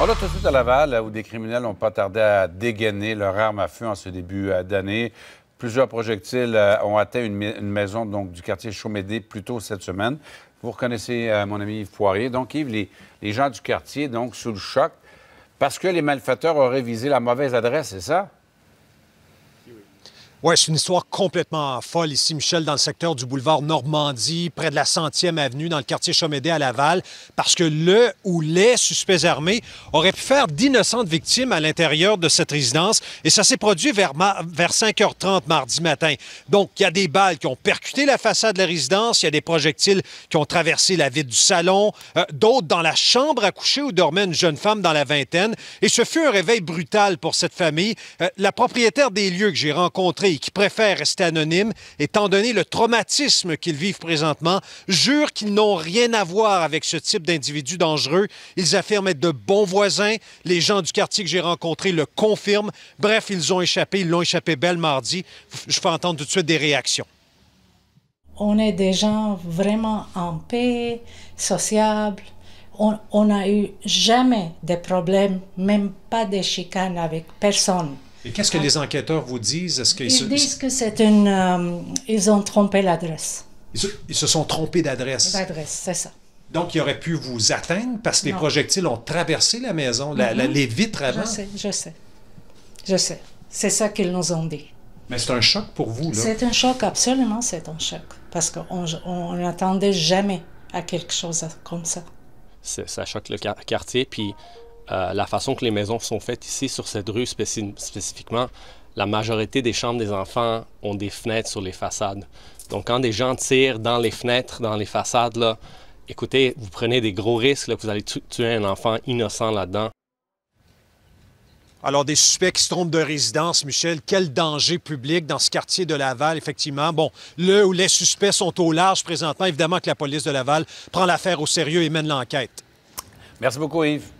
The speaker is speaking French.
On là, tout de suite à Laval, où des criminels n'ont pas tardé à dégainer leur arme à feu en ce début euh, d'année. Plusieurs projectiles euh, ont atteint une, maison du quartier Chaumédé plus tôt cette semaine. Vous reconnaissez euh, mon ami Yves Poirier. Donc, Yves, les, les, gens du quartier, donc, sous le choc, parce que les malfaiteurs auraient visé la mauvaise adresse, c'est ça? Oui, c'est une histoire complètement folle ici, Michel, dans le secteur du boulevard Normandie, près de la 100e avenue, dans le quartier Chomédé à Laval, parce que le ou les suspects armés auraient pu faire d'innocentes victimes à l'intérieur de cette résidence. Et ça s'est produit vers, vers 5h30 mardi matin. Donc, il y a des balles qui ont percuté la façade de la résidence, il y a des projectiles qui ont traversé la vitre du salon, euh, d'autres dans la chambre à coucher où dormait une jeune femme dans la vingtaine. Et ce fut un réveil brutal pour cette famille. Euh, la propriétaire des lieux que j'ai rencontré qui préfèrent rester anonymes, étant donné le traumatisme qu'ils vivent présentement, jurent qu'ils n'ont rien à voir avec ce type d'individus dangereux. Ils affirment être de bons voisins. Les gens du quartier que j'ai rencontrés le confirment. Bref, ils ont échappé, ils l'ont échappé belle mardi. Je fais entendre tout de suite des réactions. On est des gens vraiment en paix, sociables. On n'a eu jamais de problèmes, même pas de chicanes avec personne. Et qu'est-ce que les enquêteurs vous disent? Ils disent que c'est une... Euh, ils ont trompé l'adresse. Ils se, sont trompés d'adresse. D'adresse, c'est ça. Donc, ils auraient pu vous atteindre parce que les projectiles ont traversé la maison, mm-hmm. les vitres avant. Je sais, je sais. Je sais. C'est ça qu'ils nous ont dit. Mais c'est un choc pour vous, là. C'est un choc, absolument, c'est un choc. Parce qu'on n'attendait jamais à quelque chose comme ça. Ça choque le quartier, puis euh, la façon que les maisons sont faites ici, sur cette rue spécifiquement, la majorité des chambres des enfants ont des fenêtres sur les façades. Donc, quand des gens tirent dans les fenêtres, dans les façades, là, écoutez, vous prenez des gros risques, vous allez tuer un enfant innocent là-dedans. Alors, des suspects qui se trompent de résidence, Michel, quel danger public dans ce quartier de Laval, effectivement? Bon, le ou les suspects sont au large présentement. Évidemment que la police de Laval prend l'affaire au sérieux et mène l'enquête. Merci beaucoup, Yves.